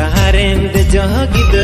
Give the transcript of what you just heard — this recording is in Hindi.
कहाँ रेंद जोगिद